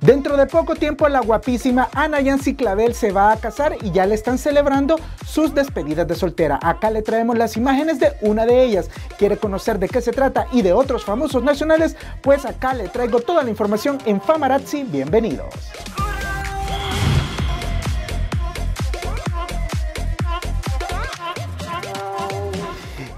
Dentro de poco tiempo la guapísima Ana Yancy Clavel se va a casar y ya le están celebrando sus despedidas de soltera. Acá le traemos las imágenes de una de ellas. ¿Quiere conocer de qué se trata y de otros famosos nacionales? Pues acá le traigo toda la información en Famarazzi. Bienvenidos.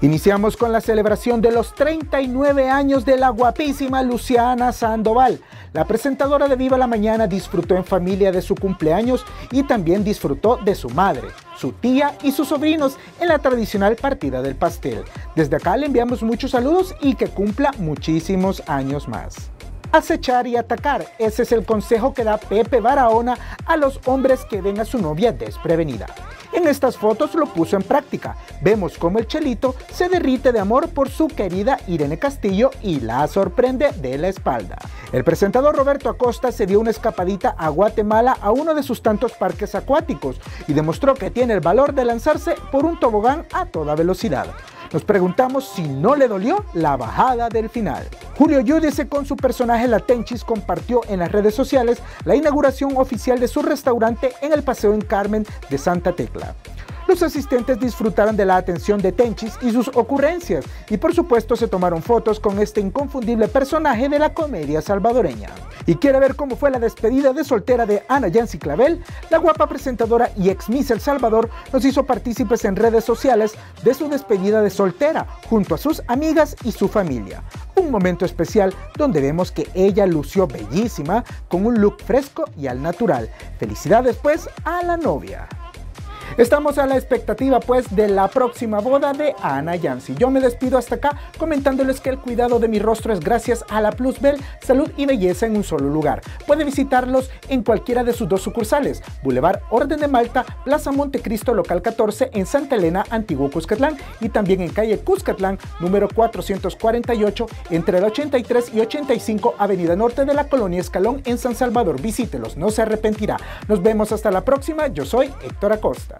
Iniciamos con la celebración de los 39 años de la guapísima Luciana Sandoval. La presentadora de Viva la Mañana disfrutó en familia de su cumpleaños y también disfrutó de su madre, su tía y sus sobrinos en la tradicional partida del pastel. Desde acá le enviamos muchos saludos y que cumpla muchísimos años más acechar y atacar. Ese es el consejo que da Pepe Barahona a los hombres que ven a su novia desprevenida. En estas fotos lo puso en práctica. Vemos cómo el chelito se derrite de amor por su querida Irene Castillo y la sorprende de la espalda. El presentador Roberto Acosta se dio una escapadita a Guatemala a uno de sus tantos parques acuáticos y demostró que tiene el valor de lanzarse por un tobogán a toda velocidad. Nos preguntamos si no le dolió la bajada del final. Julio Yudice con su personaje Latenchis compartió en las redes sociales la inauguración oficial de su restaurante en el Paseo en Carmen de Santa Tecla. Los asistentes disfrutaron de la atención de Tenchis y sus ocurrencias y por supuesto se tomaron fotos con este inconfundible personaje de la comedia salvadoreña. ¿Y quiere ver cómo fue la despedida de soltera de Ana Yancy Clavel? La guapa presentadora y ex Miss El Salvador nos hizo partícipes en redes sociales de su despedida de soltera junto a sus amigas y su familia. Un momento especial donde vemos que ella lució bellísima con un look fresco y al natural. Felicidades pues a la novia. Estamos a la expectativa pues de la próxima boda de Ana Yancy. Yo me despido hasta acá comentándoles que el cuidado de mi rostro es gracias a la Plusbel Salud y Belleza en un solo lugar. Puede visitarlos en cualquiera de sus dos sucursales, Boulevard Orden de Malta, Plaza Montecristo Local 14 en Santa Elena, Antiguo Cuscatlán y también en calle Cuscatlán número 448 entre el 83 y 85 Avenida Norte de la Colonia Escalón en San Salvador. Visítelos, no se arrepentirá. Nos vemos hasta la próxima. Yo soy Héctor Acosta.